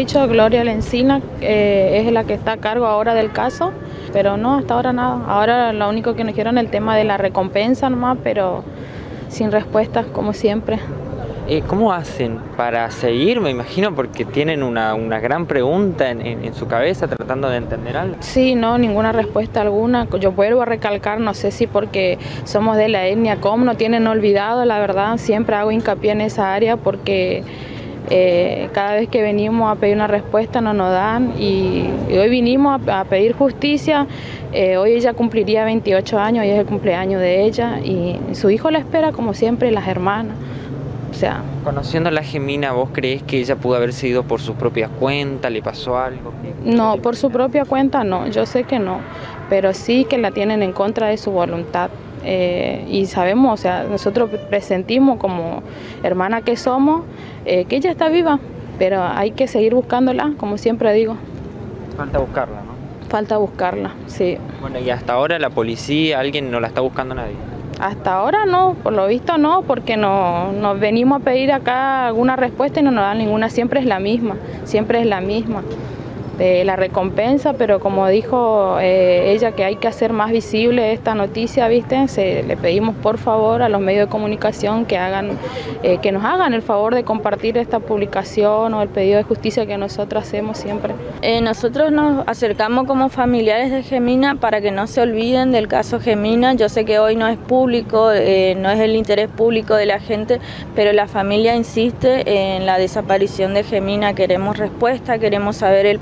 dicho Gloria Lencina, eh, es la que está a cargo ahora del caso, pero no, hasta ahora nada. Ahora lo único que nos dijeron es el tema de la recompensa nomás, pero sin respuesta, como siempre. Eh, ¿Cómo hacen para seguir? Me imagino porque tienen una, gran pregunta en, su cabeza tratando de entender algo. Sí, no, ninguna respuesta alguna. Yo vuelvo a recalcar, no sé si porque somos de la etnia com, no tienen olvidado, la verdad, siempre hago hincapié en esa área porque eh, cada vez que venimos a pedir una respuesta no nos dan y, hoy vinimos a, pedir justicia. Eh, hoy ella cumpliría 28 años, hoy es el cumpleaños de ella y su hijo la espera como siempre, las hermanas. O sea, Conociendo a la Gemina, ¿vos crees que ella pudo haber sido por su propia cuenta? ¿Le pasó algo? No, por su propia cuenta no, yo sé que no, pero sí que la tienen en contra de su voluntad. Eh, y sabemos, o sea, nosotros presentimos como hermana que somos, eh, que ella está viva, pero hay que seguir buscándola, como siempre digo. Falta buscarla, ¿no? Falta buscarla, sí. Bueno, y hasta ahora la policía, alguien no la está buscando nadie. Hasta ahora no, por lo visto no, porque no, nos venimos a pedir acá alguna respuesta y no nos dan ninguna, siempre es la misma, siempre es la misma la recompensa, pero como dijo eh, ella que hay que hacer más visible esta noticia, ¿viste? Se, le pedimos por favor a los medios de comunicación que hagan, eh, que nos hagan el favor de compartir esta publicación o el pedido de justicia que nosotros hacemos siempre. Eh, nosotros nos acercamos como familiares de Gemina para que no se olviden del caso Gemina. Yo sé que hoy no es público, no es el interés público de la gente, pero la familia insiste en la desaparición de Gemina. Queremos respuesta, queremos saber el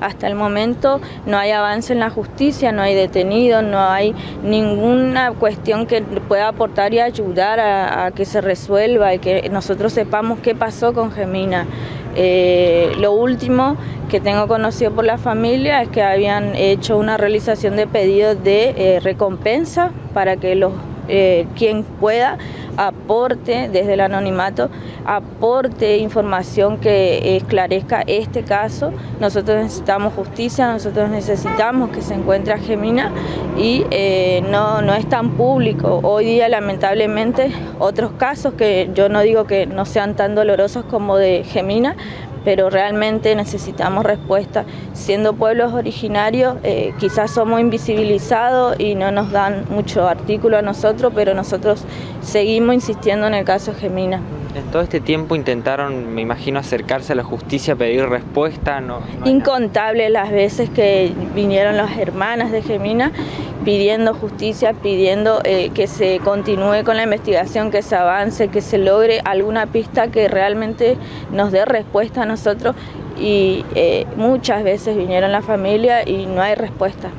hasta el momento no hay avance en la justicia, no hay detenidos, no hay ninguna cuestión que pueda aportar y ayudar a, que se resuelva y que nosotros sepamos qué pasó con Gemina. Eh, lo último que tengo conocido por la familia es que habían hecho una realización de pedidos de eh, recompensa para que los eh, quien pueda aporte desde el anonimato, aporte información que esclarezca este caso. Nosotros necesitamos justicia, nosotros necesitamos que se encuentre a Gemina y eh, no, no es tan público. Hoy día lamentablemente otros casos que yo no digo que no sean tan dolorosos como de Gemina, pero realmente necesitamos respuesta. Siendo pueblos originarios, eh, quizás somos invisibilizados y no nos dan mucho artículo a nosotros, pero nosotros seguimos insistiendo en el caso Gemina. En todo este tiempo intentaron, me imagino, acercarse a la justicia, pedir respuesta. Incontables las veces que vinieron las hermanas de Gemina pidiendo justicia, pidiendo eh, que se continúe con la investigación, que se avance, que se logre alguna pista que realmente nos dé respuesta a nosotros y eh, muchas veces vinieron la familia y no hay respuesta.